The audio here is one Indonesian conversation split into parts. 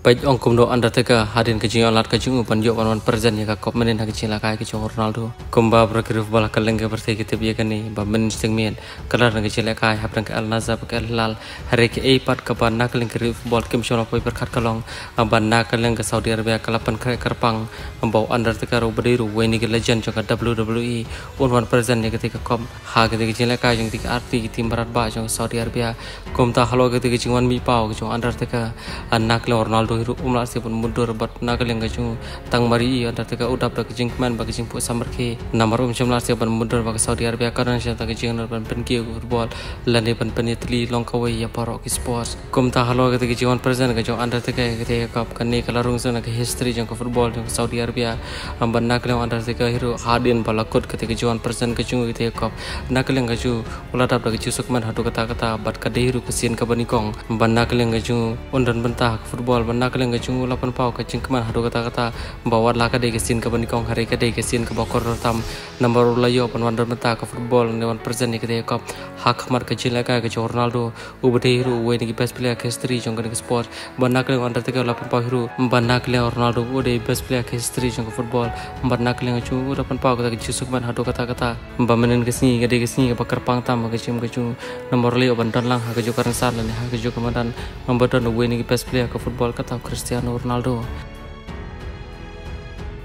Baik ong kumdo Undertaker hadin ke jing alat ke jing upan jo wan present ya kop menin ha ke jing lakai ke jing Ronaldo kumba berkiruf bala kaleng ke berse ke tibi kani ba men sting mien kalar ke jing lakai hap ke Al Nazar ke Lal hari ke e pat ke ban nak ke football kim shona poi berkat kalong ban nak kaleng ke Saudi Arabia kalapan kre kerpang ambau Undertaker ubadiru weni ke legend jong WWE un wan present ya ketika kom ha ke jing lakai jong tik arti tim barat ba Saudi Arabia kum ta halo ke jing wan mi pau jong Undertaker anak le Ronaldo do hiru umla se pun mundur bat yang gaju tang mari anda tega udap da kejing man bagi jing pu samar ke namar um jumla se pun mundur bagi Saudi Arabia karena se ta kejing nar ban pen ki football lane ban pen itli long kawai ya paro ki sports. Kum ta halo ke kejing present gaju anda tega ke kap kan ni kala rung ke history jang football jang Saudi Arabia ban nagal anda tega hiru hadin balakut ke kejing present kejung ke kap nagal yang gaju ulah dap da kejing sukman hadu kata kata bat ka dehiru kesian ka banikong ban nagal yang gaju undan bentah football nak leng chung lapan pau ka ching kman hadu kata kata bawa la ka de sin ka bani kong hari ka de sin ka bokor tam number la yo pan mata ka football ne wan present ka de ka hak mar ka chila ka ka Ronaldo u bade hiru we ni best player ka history jong ka sport ban nak leng under ka lapan pau hiru ban nak leng Ronaldo u de best player ka history jong ka football ban nak leng chung lapan pau ka chusuk man hadu kata kata ba menen ka sni ka de ka sni ka bakar pang tam ka chim ka chung number le ban dan lang ha ka jo karang sar le ha ka jo ka madan number dan we ni best player ka football ka atau Cristiano Ronaldo.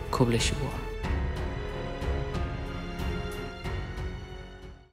Kau boleh